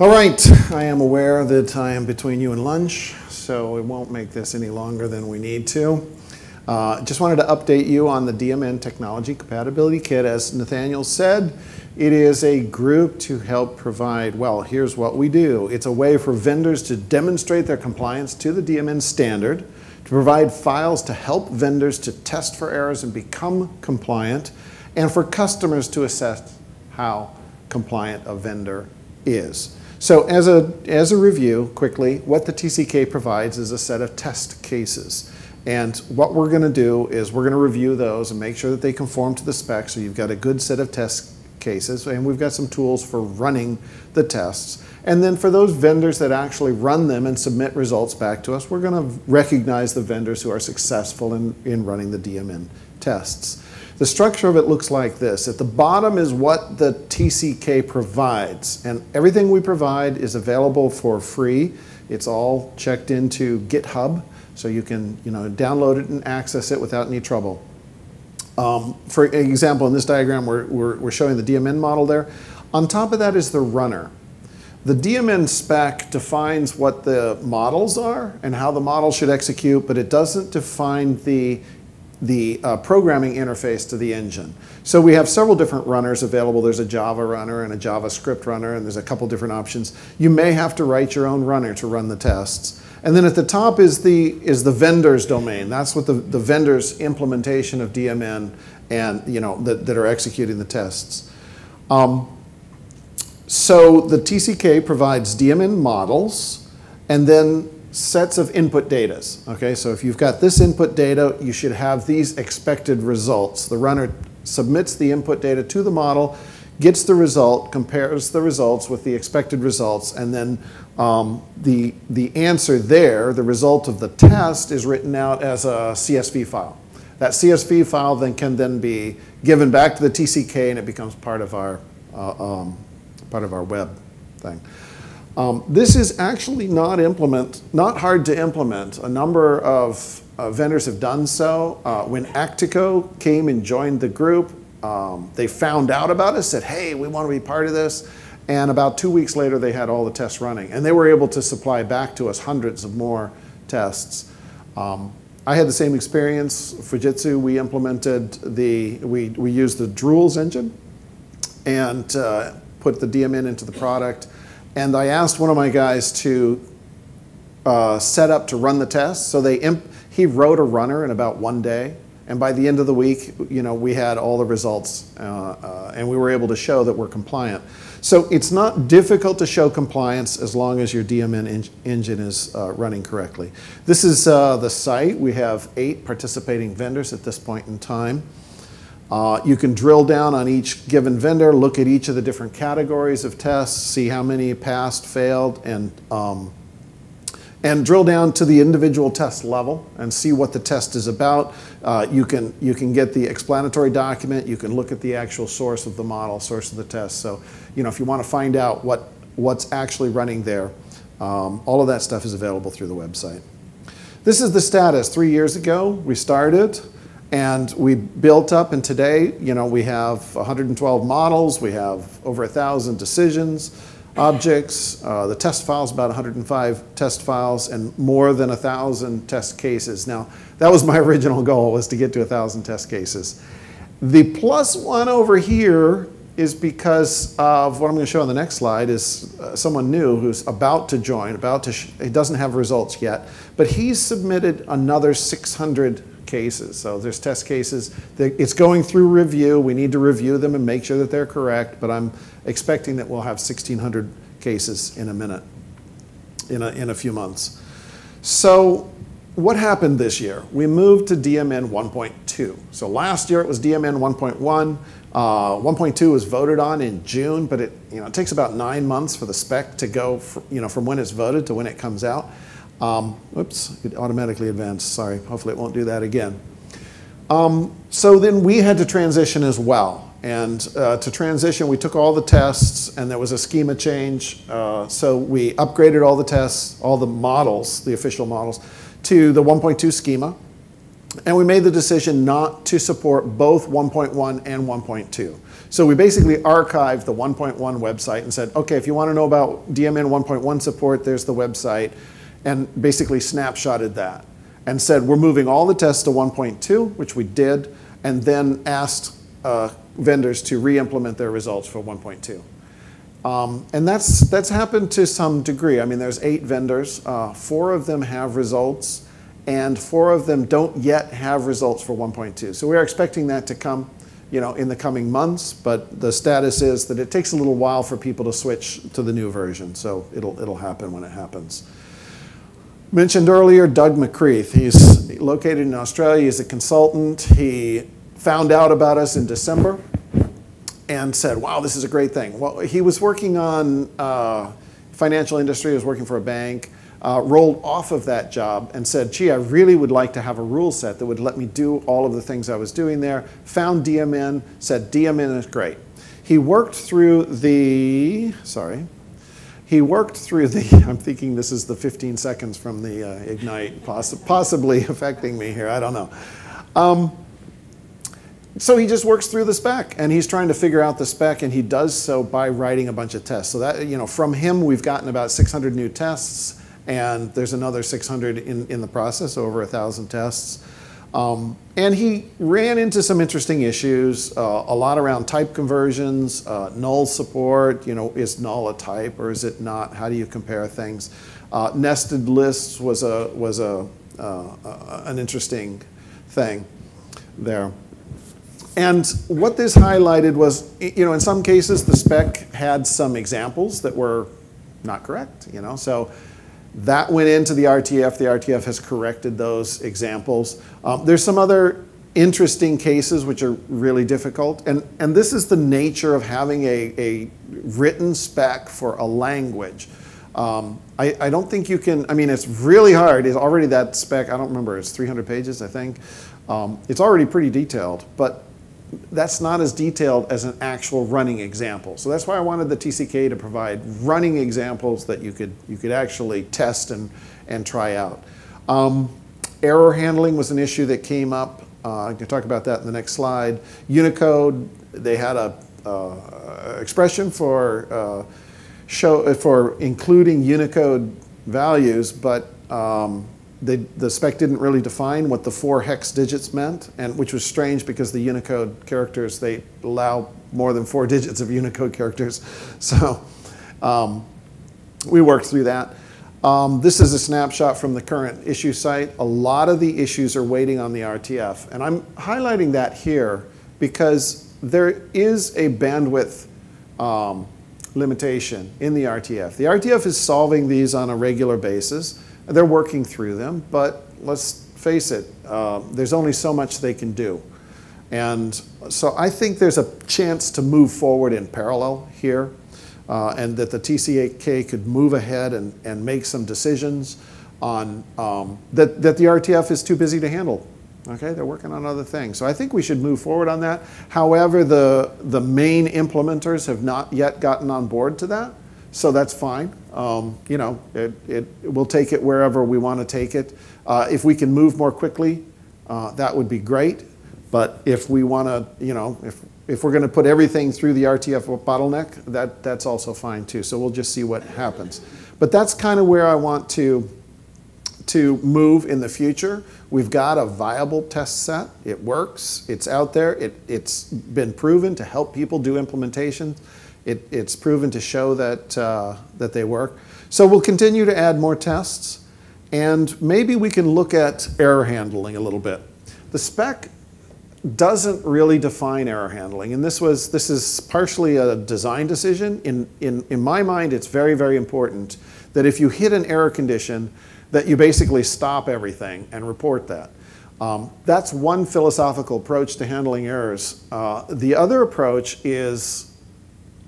All right, I am aware that I am between you and lunch, so we won't make this any longer than we need to. Uh, just wanted to update you on the DMN Technology Compatibility Kit. As Nathaniel said, it is a group to help provide, well, here's what we do. It's a way for vendors to demonstrate their compliance to the DMN standard, to provide files to help vendors to test for errors and become compliant, and for customers to assess how compliant a vendor is. So as a, as a review, quickly, what the TCK provides is a set of test cases. And what we're going to do is we're going to review those and make sure that they conform to the spec so you've got a good set of test cases. And we've got some tools for running the tests. And then for those vendors that actually run them and submit results back to us, we're going to recognize the vendors who are successful in, in running the DMN tests. The structure of it looks like this. At the bottom is what the TCK provides, and everything we provide is available for free. It's all checked into GitHub, so you can you know, download it and access it without any trouble. Um, for example, in this diagram, we're, we're, we're showing the DMN model there. On top of that is the runner. The DMN spec defines what the models are and how the model should execute, but it doesn't define the the uh, programming interface to the engine. So we have several different runners available. There's a Java runner and a JavaScript runner, and there's a couple different options. You may have to write your own runner to run the tests. And then at the top is the, is the vendor's domain. That's what the, the vendor's implementation of DMN and, you know, that, that are executing the tests. Um, so the TCK provides DMN models, and then sets of input data. Okay, so if you've got this input data, you should have these expected results. The runner submits the input data to the model, gets the result, compares the results with the expected results, and then um, the, the answer there, the result of the test, is written out as a CSV file. That CSV file then can then be given back to the TCK and it becomes part of our, uh, um, part of our web thing. Um, this is actually not implement, not hard to implement. A number of uh, vendors have done so. Uh, when Actico came and joined the group, um, they found out about us, said, hey, we want to be part of this. And about two weeks later, they had all the tests running. And they were able to supply back to us hundreds of more tests. Um, I had the same experience. Fujitsu, we implemented the, we, we used the Drools engine and uh, put the DMN into the product. And I asked one of my guys to uh, set up to run the test. So they he wrote a runner in about one day. And by the end of the week, you know, we had all the results uh, uh, and we were able to show that we're compliant. So it's not difficult to show compliance as long as your DMN en engine is uh, running correctly. This is uh, the site. We have eight participating vendors at this point in time. Uh, you can drill down on each given vendor, look at each of the different categories of tests, see how many passed, failed, and, um, and drill down to the individual test level and see what the test is about. Uh, you, can, you can get the explanatory document, you can look at the actual source of the model, source of the test. So, you know, if you want to find out what, what's actually running there, um, all of that stuff is available through the website. This is the status. Three years ago, we started. And we built up, and today, you know, we have 112 models, we have over a thousand decisions, objects. Uh, the test files about 105 test files, and more than a thousand test cases. Now, that was my original goal was to get to a thousand test cases. The plus one over here is because of what I'm going to show on the next slide is uh, someone new who's about to join, about to, he doesn't have results yet, but he's submitted another 600 cases. So there's test cases. It's going through review. We need to review them and make sure that they're correct, but I'm expecting that we'll have 1,600 cases in a minute, in a, in a few months. So what happened this year? We moved to DMN 1.2. So last year it was DMN 1.1. Uh, 1.2 was voted on in June, but it, you know, it takes about nine months for the spec to go for, you know, from when it's voted to when it comes out. Um, oops, it automatically advanced, sorry. Hopefully it won't do that again. Um, so then we had to transition as well. And uh, to transition, we took all the tests and there was a schema change. Uh, so we upgraded all the tests, all the models, the official models, to the 1.2 schema. and we made the decision not to support both 1.1 and 1.2. So we basically archived the 1.1 website and said, okay, if you want to know about DMN 1.1 support, there's the website, and basically snapshotted that and said, we're moving all the tests to 1.2, which we did, and then asked uh, vendors to re-implement their results for 1.2. Um, and that's, that's happened to some degree. I mean, there's eight vendors. Uh, four of them have results, and four of them don't yet have results for 1.2. So we are expecting that to come you know, in the coming months, but the status is that it takes a little while for people to switch to the new version. So it'll, it'll happen when it happens. Mentioned earlier, Doug McCreath. He's located in Australia. He's a consultant. He found out about us in December and said, wow, this is a great thing. Well, he was working on uh, financial industry. He was working for a bank. Uh, rolled off of that job and said, gee, I really would like to have a rule set that would let me do all of the things I was doing there. Found DMN, said DMN is great. He worked through the, sorry, he worked through the, I'm thinking this is the 15 seconds from the uh, Ignite, poss possibly affecting me here, I don't know. Um, so he just works through the spec and he's trying to figure out the spec and he does so by writing a bunch of tests. So that, you know, from him we've gotten about 600 new tests and there's another 600 in, in the process, over a thousand tests. Um, and he ran into some interesting issues, uh, a lot around type conversions, uh, null support, you know, is null a type or is it not? How do you compare things? Uh, nested lists was, a, was a, uh, an interesting thing there. And what this highlighted was, you know, in some cases the spec had some examples that were not correct, you know, so that went into the RTF. The RTF has corrected those examples. Um, there's some other interesting cases which are really difficult. And, and this is the nature of having a, a written spec for a language. Um, I, I, don't think you can, I mean, it's really hard. It's already that spec, I don't remember, it's 300 pages, I think. Um, it's already pretty detailed, but that's not as detailed as an actual running example. So that's why I wanted the TCK to provide running examples that you could, you could actually test and, and try out. Um, error handling was an issue that came up. Uh, I can talk about that in the next slide. Unicode, they had a uh, expression for, uh, show, for including Unicode values, but um, the spec didn't really define what the four hex digits meant, and which was strange because the Unicode characters, they allow more than four digits of Unicode characters. So um, we worked through that. Um, this is a snapshot from the current issue site. A lot of the issues are waiting on the RTF. And I'm highlighting that here because there is a bandwidth um, limitation in the RTF. The RTF is solving these on a regular basis. They're working through them, but let's face it, uh, there's only so much they can do. And so I think there's a chance to move forward in parallel here uh, and that the TCK could move ahead and, and make some decisions on um, that, that the RTF is too busy to handle. Okay, they're working on other things. So I think we should move forward on that. However, the, the main implementers have not yet gotten on board to that. So that's fine. Um, you know, it, it, we'll take it wherever we want to take it. Uh, if we can move more quickly, uh, that would be great. But if we want to, you know, if, if we're going to put everything through the RTF bottleneck, that, that's also fine too. So we'll just see what happens. But that's kind of where I want to, to move in the future. We've got a viable test set. It works. It's out there. It, it's been proven to help people do implementation. It, it's proven to show that, uh, that they work. So we'll continue to add more tests, and maybe we can look at error handling a little bit. The spec doesn't really define error handling, and this, was, this is partially a design decision. In, in, in my mind, it's very, very important that if you hit an error condition, that you basically stop everything and report that. Um, that's one philosophical approach to handling errors. Uh, the other approach is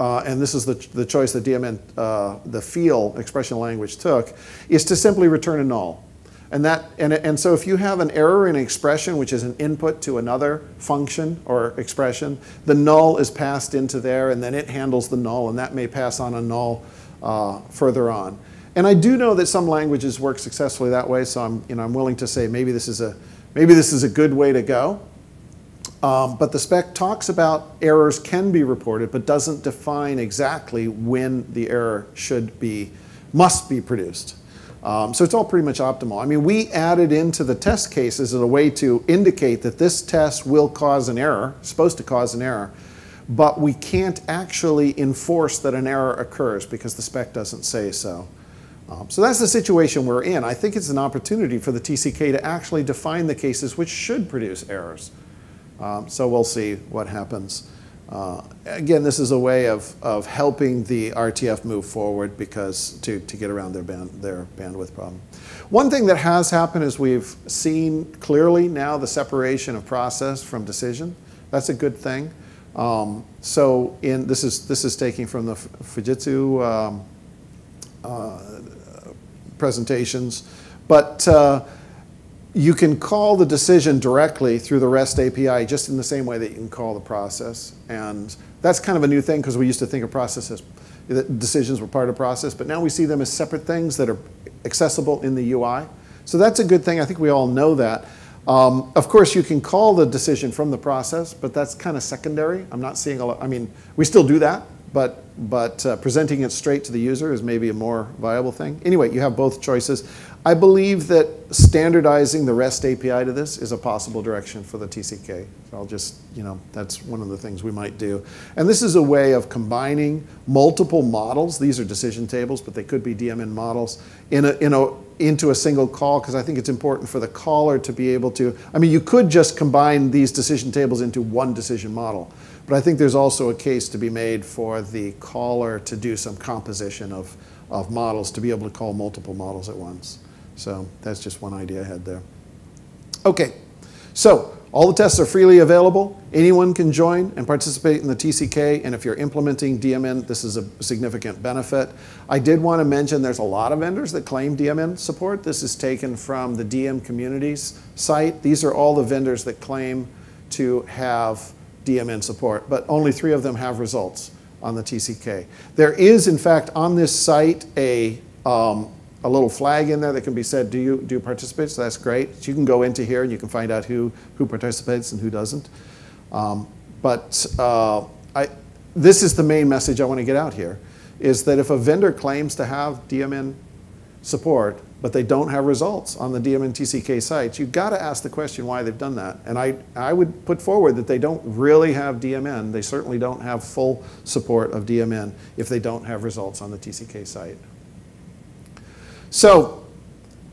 uh, and this is the, the choice that DMN, uh, the feel expression language took, is to simply return a null. And, that, and, and so if you have an error in an expression, which is an input to another function or expression, the null is passed into there, and then it handles the null, and that may pass on a null uh, further on. And I do know that some languages work successfully that way, so I'm, you know, I'm willing to say maybe this is a, maybe this is a good way to go. Um, but the spec talks about errors can be reported, but doesn't define exactly when the error should be, must be produced. Um, so it's all pretty much optimal. I mean, we added into the test cases as a way to indicate that this test will cause an error, supposed to cause an error, but we can't actually enforce that an error occurs because the spec doesn't say so. Um, so that's the situation we're in. I think it's an opportunity for the TCK to actually define the cases which should produce errors. Um, so we'll see what happens. Uh, again, this is a way of, of helping the RTF move forward because to, to get around their, band, their bandwidth problem. One thing that has happened is we've seen clearly now the separation of process from decision. That's a good thing. Um, so in, this, is, this is taking from the Fujitsu um, uh, presentations. But uh, you can call the decision directly through the REST API just in the same way that you can call the process. And that's kind of a new thing because we used to think of processes, that decisions were part of process, but now we see them as separate things that are accessible in the UI. So that's a good thing. I think we all know that. Um, of course, you can call the decision from the process, but that's kind of secondary. I'm not seeing a lot. I mean, we still do that, but, but uh, presenting it straight to the user is maybe a more viable thing. Anyway, you have both choices. I believe that standardizing the REST API to this is a possible direction for the TCK. So I'll just, you know, that's one of the things we might do. And this is a way of combining multiple models. These are decision tables, but they could be DMN models in a, in a, into a single call because I think it's important for the caller to be able to, I mean, you could just combine these decision tables into one decision model. But I think there's also a case to be made for the caller to do some composition of, of models to be able to call multiple models at once. So that's just one idea I had there. Okay, so all the tests are freely available. Anyone can join and participate in the TCK, and if you're implementing DMN, this is a significant benefit. I did want to mention there's a lot of vendors that claim DMN support. This is taken from the DM Communities site. These are all the vendors that claim to have DMN support, but only three of them have results on the TCK. There is, in fact, on this site a um, a little flag in there that can be said, do you, do you participate? So that's great. So you can go into here and you can find out who, who participates and who doesn't. Um, but uh, I, this is the main message I want to get out here, is that if a vendor claims to have DMN support, but they don't have results on the DMN TCK sites, you've got to ask the question why they've done that. And I, I would put forward that they don't really have DMN. They certainly don't have full support of DMN if they don't have results on the TCK site. So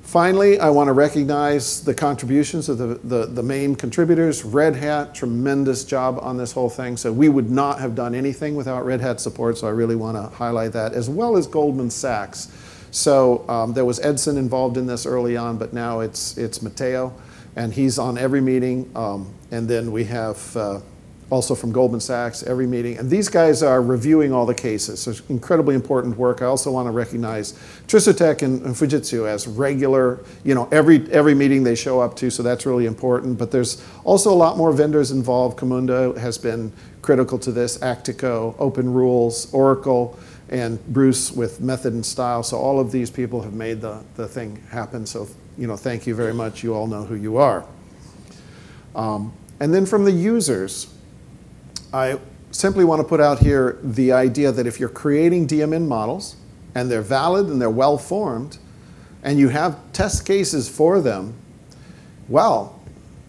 finally, I want to recognize the contributions of the, the, the, main contributors. Red Hat, tremendous job on this whole thing. So we would not have done anything without Red Hat support, so I really want to highlight that, as well as Goldman Sachs. So um, there was Edson involved in this early on, but now it's, it's Matteo, and he's on every meeting. Um, and then we have uh, also from Goldman Sachs, every meeting. And these guys are reviewing all the cases. So it's incredibly important work. I also want to recognize Trisotech and, and, Fujitsu as regular, you know, every, every meeting they show up to, so that's really important. But there's also a lot more vendors involved. Camunda has been critical to this, Actico, Open Rules, Oracle, and Bruce with Method and Style. So all of these people have made the, the thing happen. So, you know, thank you very much. You all know who you are. Um, and then from the users, I simply want to put out here the idea that if you're creating DMN models and they're valid and they're well formed and you have test cases for them, well,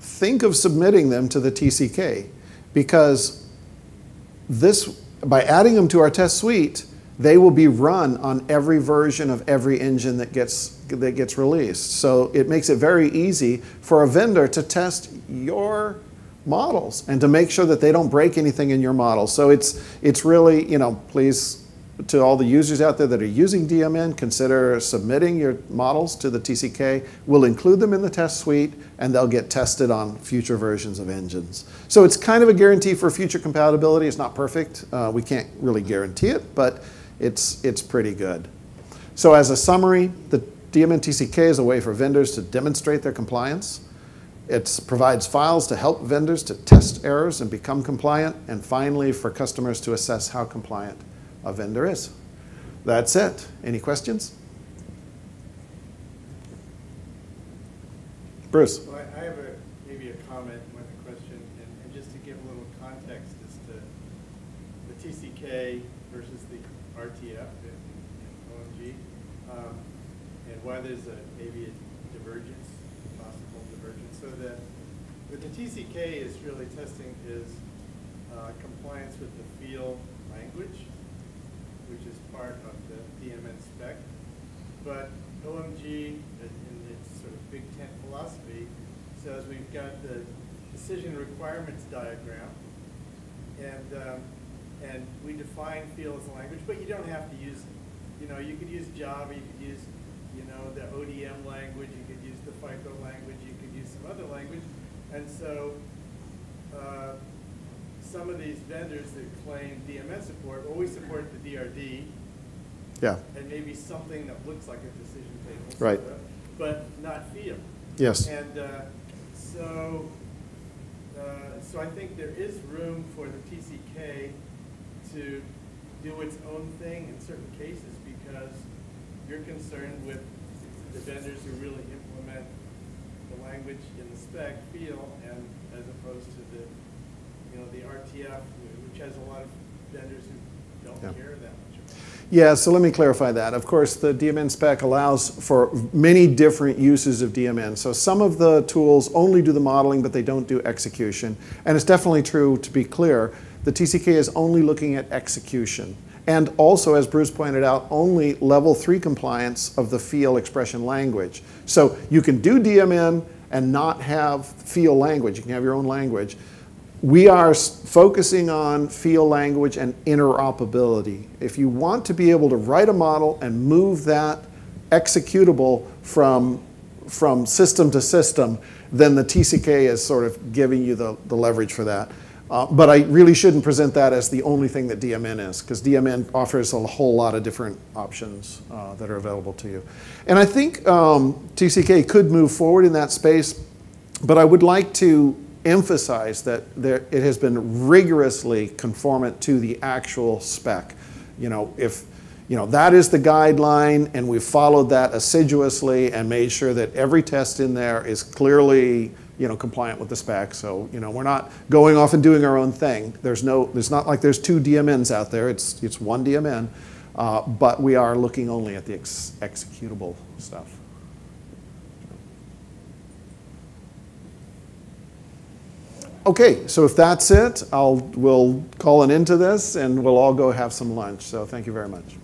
think of submitting them to the TCK because this, by adding them to our test suite, they will be run on every version of every engine that gets, that gets released. So it makes it very easy for a vendor to test your models and to make sure that they don't break anything in your model. So it's, it's really, you know, please, to all the users out there that are using DMN, consider submitting your models to the TCK. We'll include them in the test suite and they'll get tested on future versions of engines. So it's kind of a guarantee for future compatibility. It's not perfect. Uh, we can't really guarantee it, but it's, it's pretty good. So as a summary, the DMN TCK is a way for vendors to demonstrate their compliance it provides files to help vendors to test errors and become compliant, and finally for customers to assess how compliant a vendor is. That's it. Any questions? Bruce. Well, I have maybe a comment, one question, and, and just to give a little context as to the TCK versus the RTF and, and OMG, um, and why there's a divergence, possible divergence. So that, the TCK is really testing is uh, compliance with the FEEL language, which is part of the DMN spec. But OMG, in in its sort of Big Tent philosophy, says we've got the decision requirements diagram, and, um, and we define FEEL as a language, but you don't have to use it. You know, you could use Java, you could use, you know, the ODM language, you could use the FICO language, you use some other language. And so, uh, some of these vendors that claim DMN support, well, we support the DRD, Yeah, and maybe something that looks like a decision table. Right. But not FEEL. yes. And uh, so, uh, so I think there is room for the TCK to do its own thing in certain cases because you're concerned with the vendors who really implement the language in the spec feel and as opposed to the, you know, the RTF, which has a lot of vendors who don't care that much. about it. Yeah, so let me clarify that. Of course, the DMN spec allows for many different uses of DMN. So some of the tools only do the modeling, but they don't do execution. And it's definitely true, to be clear, the TCK is only looking at execution. And also, as Bruce pointed out, only level three compliance of the feel expression language. So you can do DMN and not have feel language. You can have your own language. We are focusing on feel language and interoperability. If you want to be able to write a model and move that executable from, from system to system, then the TCK is sort of giving you the, the leverage for that. Uh, but I really shouldn't present that as the only thing that DMN is, because DMN offers a whole lot of different options uh, that are available to you. And I think um, TCK could move forward in that space, but I would like to emphasize that there, it has been rigorously conformant to the actual spec. You know, if you know that is the guideline, and we've followed that assiduously and made sure that every test in there is clearly you know compliant with the spec. So you know we're not going off and doing our own thing. There's no, there's not like there's two DMNs out there. It's it's one DMN, uh, but we are looking only at the ex- executable stuff. Okay, so if that's it, I'll, we'll call an end to this and we'll all go have some lunch. So thank you very much.